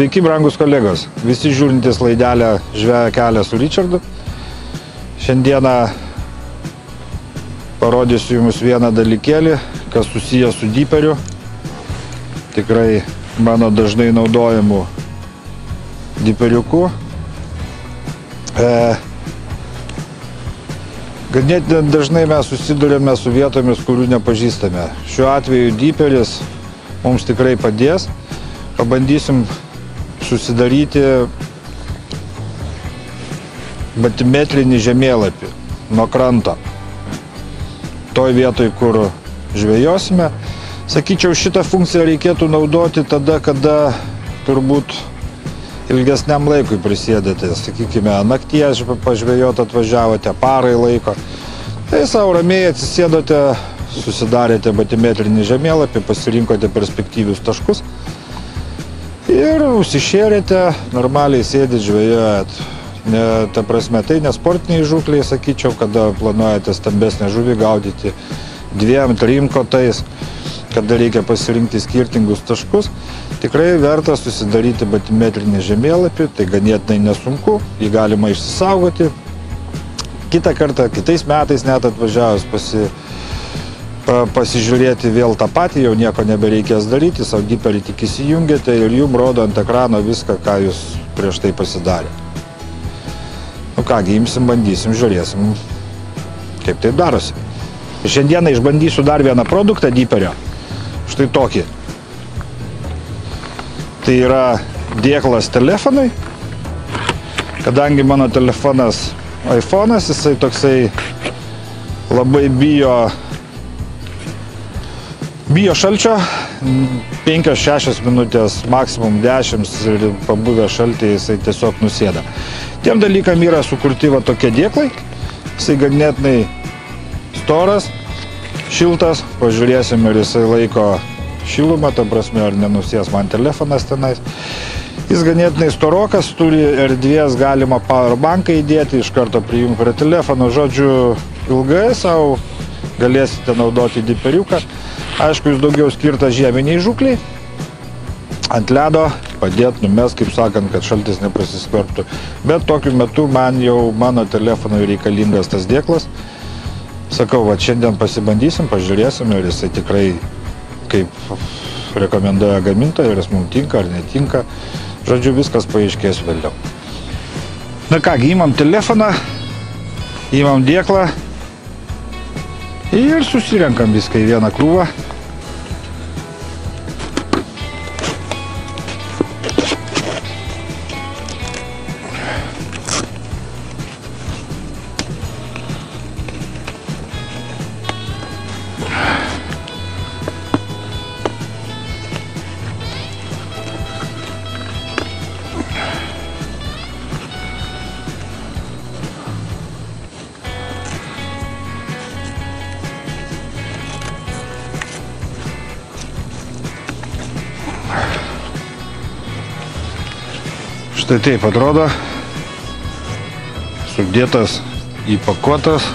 Sveiki, brangus kolegos. Visi žiūrintys laidelę žvėja kelią su Richardu. Šiandieną parodysiu Jums vieną dalykėlį, kas susijęs su dyperiu. Tikrai mano dažnai naudojimu dyperiuku. E, ganėtinai dažnai mes susidurėme su vietomis, kurių nepažįstame. Šiuo atveju dyperis mums tikrai padės. Pabandysim susidaryti batimetrinį žemėlapį nuo kranto. Toj vietoj, kur žvejosime. Sakyčiau, šitą funkciją reikėtų naudoti tada, kada turbūt ilgesniam laikui prisėdėte. Sakykime, nakties pažvejot atvažiavote, parai laiko. Tai savo ramiai atsisėdote, susidarėte batimetrinį žemėlapį, pasirinkote perspektyvius taškus ir užsišėrėte, normaliai sėdit žvejojat. Ne, ta prasme, tai ne sportiniai žūkliai, sakyčiau, kada planuojate stambesnę žuvį gaudyti dviem, trim kotais, kada reikia pasirinkti skirtingus taškus. Tikrai verta susidaryti batimetrinį žemėlapį, tai ganėtinai nesunku, jį galima išsisaugoti. Kitą kartą, kitais metais net atvažiavus pasi, pasižiūrėti vėl tą patį, jau nieko nebereikės daryti, savo diperį tik įsijungiate ir jums rodo ant ekrano viską, ką jūs prieš tai pasidarė. Nu kągi, imsim, bandysim, žiūrėsim, kaip taip darosi. Šiandieną išbandysiu dar vieną produktą diperio, štai tokį. Tai yra dėklas telefonui, kadangi mano telefonas iPhone'as, jisai toksai labai bijo Bijo šalčio, 5-6 minutės, maksimum 10 ir pabuvę šaltį jisai tiesiog nusėda. Tiem dalykam yra sukurti va tokie dėklai, jisai ganėtinai storas, šiltas, pažiūrėsim ir jisai laiko šilumą, ta prasme, ar nenusės man telefonas tenais. Jis ganėtinai storokas, turi erdvės galima powerbanką įdėti, iš karto prijungti prie telefono, žodžiu, ilgai savo galėsite naudoti diperiuką. Aišku, jis daugiau skirtas žieminiai žukliai. Ant ledo padėt, numes, kaip sakant, kad šaltis neprasiskverbtų. Bet tokiu metu man jau mano telefonui reikalingas tas dėklas. Sakau, va šiandien pasibandysim, pažiūrėsim ir jisai tikrai, kaip rekomenduoja gamintoja, ar jis mums tinka ar netinka. Žodžiu, viskas paaiškės vėliau. Na kągi, įmam telefoną, įmam dėklą ir susirenkam viską į vieną krūvą. Štai taip atrodo. Sudėtas, įpakuotas.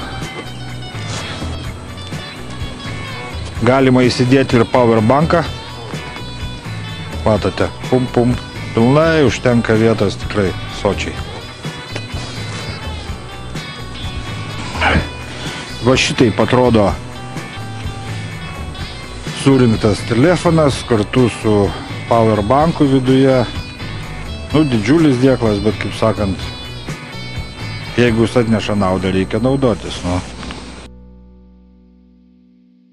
Galima įsidėti ir powerbanką. Matote, pum pum. Pilnai užtenka vietos tikrai sočiai. Va šitaip atrodo surinktas telefonas kartu su powerbanku viduje. Nu, didžiulis dėklas, bet kaip sakant, jeigu jis atneša naudą, reikia naudotis. Nu.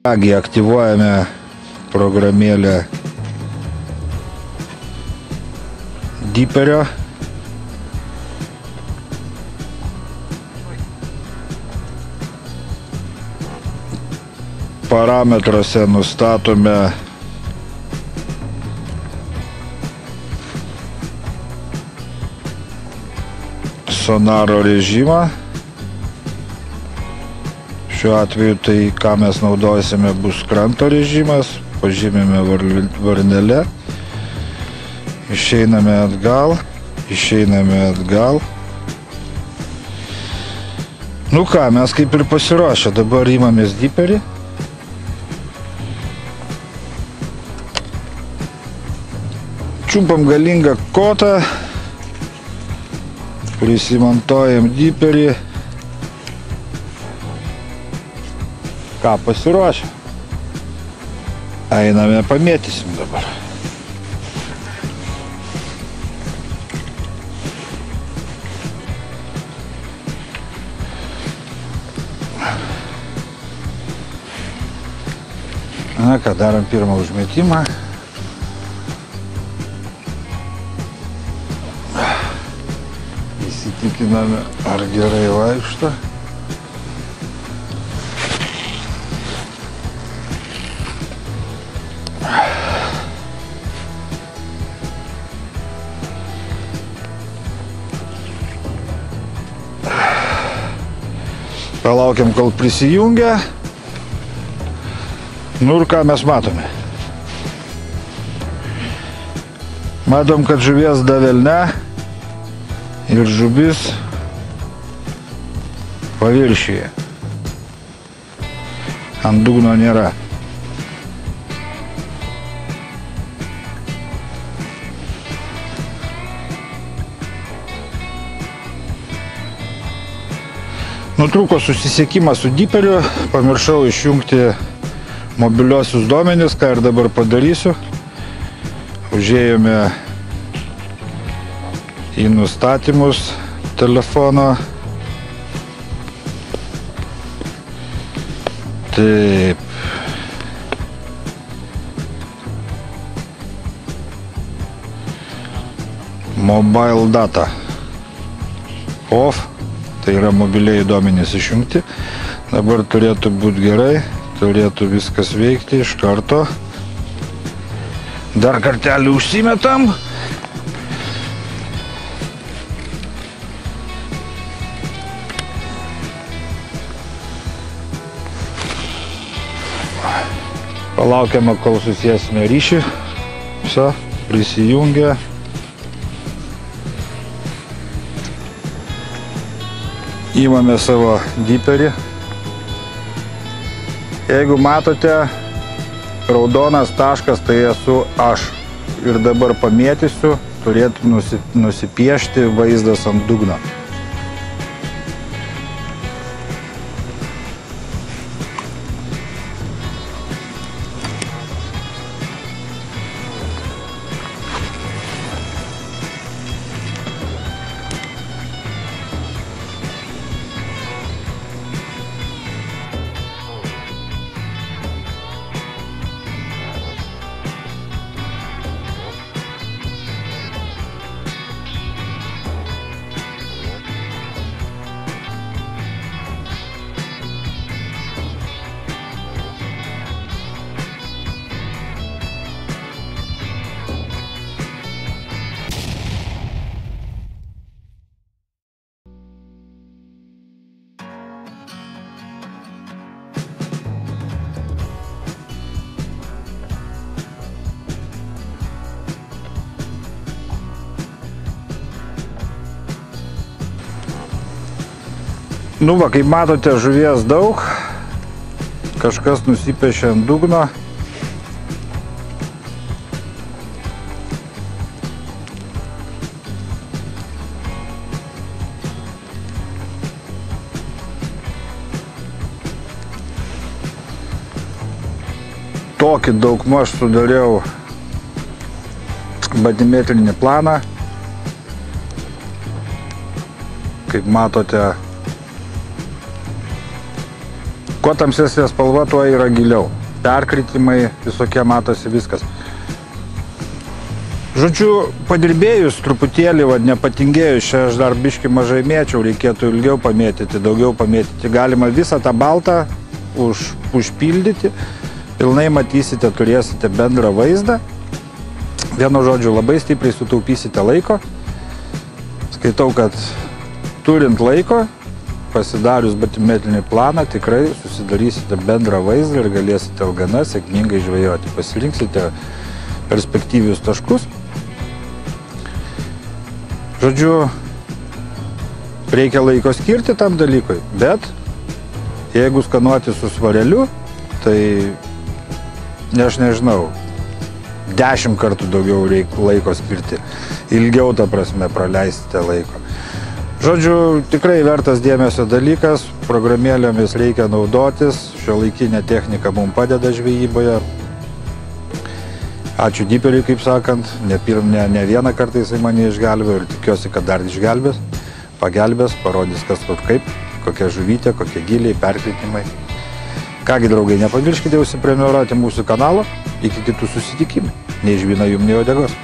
Kągi, aktyvuojame programėlę Deeperio. Parametruose nustatome sonaro režimą. Šiuo atveju tai, ką mes naudosime, bus kranto režimas. Pažymime varnelę. Išeiname atgal. Išeiname atgal. Nu ką, mes kaip ir pasiruošę. Dabar įmamės diperį. Čiumpam galingą kotą, prisimontuojam diperį. Ką pasiruošę? Einame pamėtysim dabar. Na ką, darom pirmą užmetimą. Įsitikiname, ar gerai vaikšto. Palaukiam, kol prisijungia. Nu ir ką mes matome? Matom, kad žuvies davelne ir žuvis paviršyje. Ant dugno nėra. Nutrūko susisiekimas su diperiu, pamiršau išjungti mobiliosius duomenis, ką ir dabar padarysiu. Užėjome į nustatymus telefono. Taip. Mobile data off, tai yra mobiliai duomenys išjungti. Dabar turėtų būti gerai turėtų viskas veikti iš karto. Dar kartelį užsimetam. Palaukiame, kol susijęsime ryšį. Viso, prisijungia. Įmame savo diperį. Jeigu matote raudonas taškas, tai esu aš. Ir dabar pamėtysiu, turėtų nusi, nusipiešti vaizdas ant dugno. Nu va, kaip matote, žuvies daug. Kažkas nusipešė ant dugno. Tokį daugmaž sudariau batimetrinį planą. Kaip matote, Kuo tamsesnė spalva, tuo yra giliau. Perkritimai, visokie matosi viskas. Žodžiu, padirbėjus truputėlį, va, nepatingėjus, čia aš dar biški mažai mėčiau, reikėtų ilgiau pamėtyti, daugiau pamėtyti. Galima visą tą baltą už, užpildyti, pilnai matysite, turėsite bendrą vaizdą. Vienu žodžiu, labai stipriai sutaupysite laiko. Skaitau, kad turint laiko, pasidarius batimetrinį planą tikrai susidarysite bendrą vaizdą ir galėsite gana sėkmingai žvejoti. Pasirinksite perspektyvius taškus. Žodžiu, reikia laiko skirti tam dalykui, bet jeigu skanuoti su svareliu, tai ne aš nežinau, dešimt kartų daugiau laiko skirti. Ilgiau, ta prasme, praleisite laiko. Žodžiu, tikrai vertas dėmesio dalykas, programėlėmis reikia naudotis, šio laikinė technika mums padeda žvejyboje. Ačiū Dyperiui, kaip sakant, ne, pir, ne, ne vieną kartą jisai mane išgelbėjo ir tikiuosi, kad dar išgelbės, pagelbės, parodys kas kur kaip, kokia žuvytė, kokie giliai, perkritimai. Kągi draugai, nepamirškite užsiprenumeruoti mūsų kanalą, iki kitų susitikimų. Neižvina jum nei odegos.